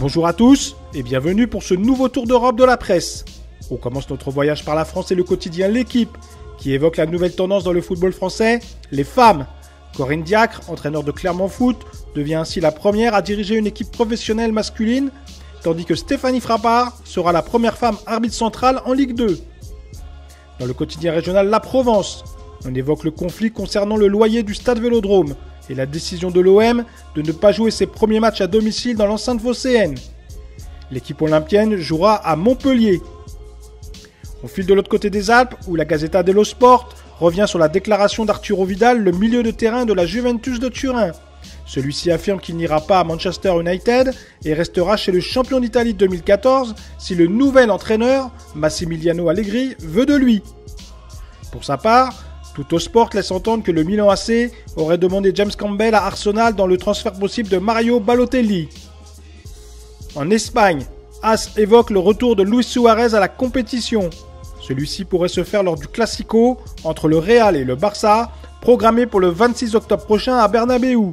Bonjour à tous et bienvenue pour ce nouveau tour d'Europe de la presse. On commence notre voyage par la France et le quotidien L'équipe, qui évoque la nouvelle tendance dans le football français, les femmes. Corinne Diacre, entraîneur de Clermont Foot, devient ainsi la première à diriger une équipe professionnelle masculine, tandis que Stéphanie Frappard sera la première femme arbitre centrale en Ligue 2. Dans le quotidien régional La Provence, on évoque le conflit concernant le loyer du stade Vélodrome et la décision de l'OM de ne pas jouer ses premiers matchs à domicile dans l'enceinte phocéenne. L'équipe olympienne jouera à Montpellier. On file de l'autre côté des Alpes où la Gazzetta dello Sport revient sur la déclaration d'Arturo Vidal, le milieu de terrain de la Juventus de Turin. Celui-ci affirme qu'il n'ira pas à Manchester United et restera chez le champion d'Italie 2014 si le nouvel entraîneur, Massimiliano Allegri, veut de lui. Pour sa part, tout sport laisse entendre que le Milan AC aurait demandé James Campbell à Arsenal dans le transfert possible de Mario Balotelli. En Espagne, As évoque le retour de Luis Suarez à la compétition. Celui-ci pourrait se faire lors du Classico entre le Real et le Barça, programmé pour le 26 octobre prochain à Bernabeu.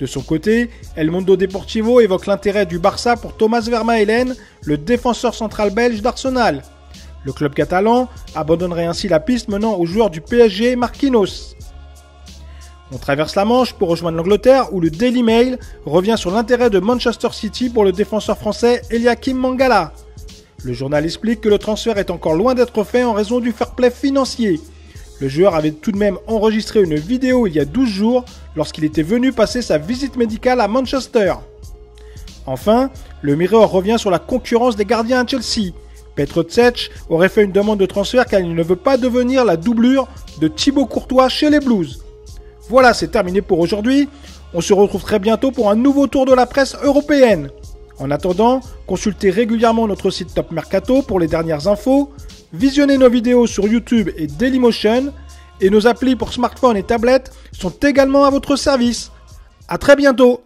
De son côté, El Mundo Deportivo évoque l'intérêt du Barça pour Thomas Vermaelen, le défenseur central belge d'Arsenal. Le club catalan abandonnerait ainsi la piste menant au joueur du PSG Marquinhos. On traverse la Manche pour rejoindre l'Angleterre où le Daily Mail revient sur l'intérêt de Manchester City pour le défenseur français Eliakim Mangala. Le journal explique que le transfert est encore loin d'être fait en raison du fair play financier. Le joueur avait tout de même enregistré une vidéo il y a 12 jours lorsqu'il était venu passer sa visite médicale à Manchester. Enfin, le Mirror revient sur la concurrence des gardiens à Chelsea. Petro Cech aurait fait une demande de transfert car il ne veut pas devenir la doublure de Thibaut Courtois chez les Blues. Voilà, c'est terminé pour aujourd'hui. On se retrouve très bientôt pour un nouveau tour de la presse européenne. En attendant, consultez régulièrement notre site Top Mercato pour les dernières infos, visionnez nos vidéos sur YouTube et Dailymotion, et nos applis pour smartphone et tablette sont également à votre service. A très bientôt